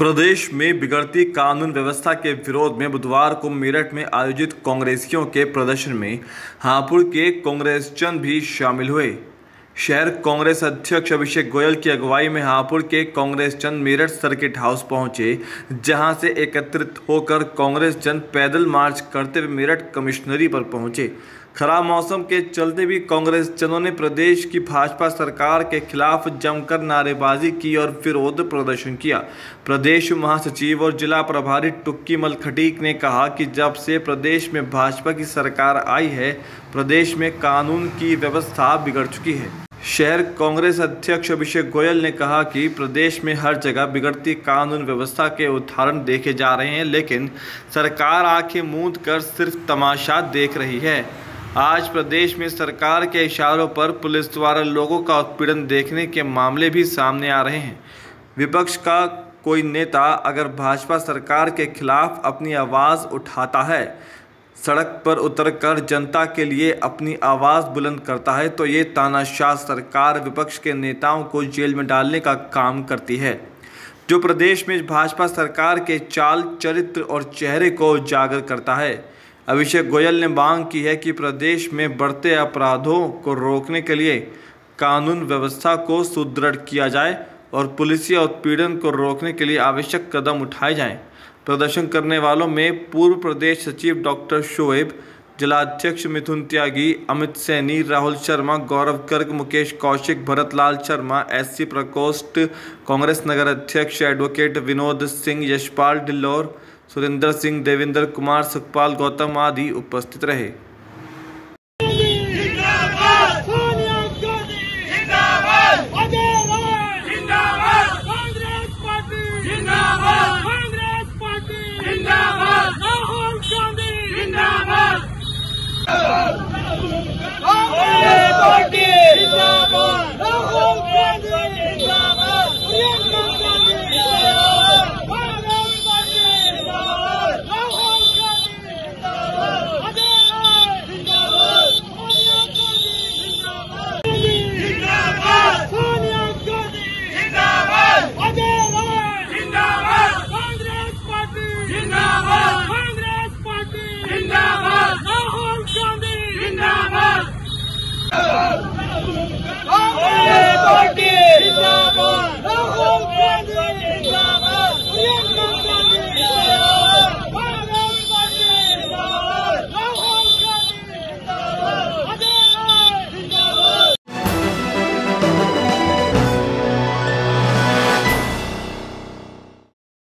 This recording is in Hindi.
प्रदेश में बिगड़ती कानून व्यवस्था के विरोध में बुधवार को मेरठ में आयोजित कांग्रेसियों के प्रदर्शन में हापुड़ के कांग्रेस जन भी शामिल हुए। शहर कांग्रेस अध्यक्ष अभिषेक गोयल की अगुवाई में हापुड़ के कांग्रेस जन मेरठ सर्किट हाउस पहुँचे, जहाँ से एकत्रित होकर कांग्रेस जन पैदल मार्च करते हुए मेरठ कमिश्नरी पर पहुँचे। खराब मौसम के चलते भी कांग्रेस जनों ने प्रदेश की भाजपा सरकार के खिलाफ जमकर नारेबाजी की और विरोध प्रदर्शन किया। प्रदेश महासचिव और जिला प्रभारी टुक्की मल खटीक ने कहा कि जब से प्रदेश में भाजपा की सरकार आई है, प्रदेश में कानून की व्यवस्था बिगड़ चुकी है। शहर कांग्रेस अध्यक्ष अभिषेक गोयल ने कहा कि प्रदेश में हर जगह बिगड़ती कानून व्यवस्था के उदाहरण देखे जा रहे हैं, लेकिन सरकार आँखें मूंद कर सिर्फ़ तमाशा देख रही है। आज प्रदेश में सरकार के इशारों पर पुलिस द्वारा लोगों का उत्पीड़न देखने के मामले भी सामने आ रहे हैं। विपक्ष का कोई नेता अगर भाजपा सरकार के खिलाफ अपनी आवाज़ उठाता है सड़क पर उतरकर जनता के लिए अपनी आवाज़ बुलंद करता है तो ये तानाशाह सरकार विपक्ष के नेताओं को जेल में डालने का काम करती है जो प्रदेश में भाजपा सरकार के चाल, चरित्र और चेहरे को उजागर करता है अभिषेक गोयल ने मांग की है कि प्रदेश में बढ़ते अपराधों को रोकने के लिए कानून व्यवस्था को सुदृढ़ किया जाए और पुलिसिया उत्पीड़न को रोकने के लिए आवश्यक कदम उठाए जाएँ। प्रदर्शन करने वालों में पूर्व प्रदेश सचिव डॉक्टर शोएब, जिलाध्यक्ष मिथुन त्यागी, अमित सैनी, राहुल शर्मा, गौरव गर्ग, मुकेश कौशिक, भरतलाल शर्मा, एससी प्रकोष्ठ, कांग्रेस नगर अध्यक्ष एडवोकेट विनोद सिंह, यशपाल ढिल्लोर, सुरेंद्र सिंह, देवेंद्र कुमार, सुखपाल गौतम आदि उपस्थित रहे। Yeah.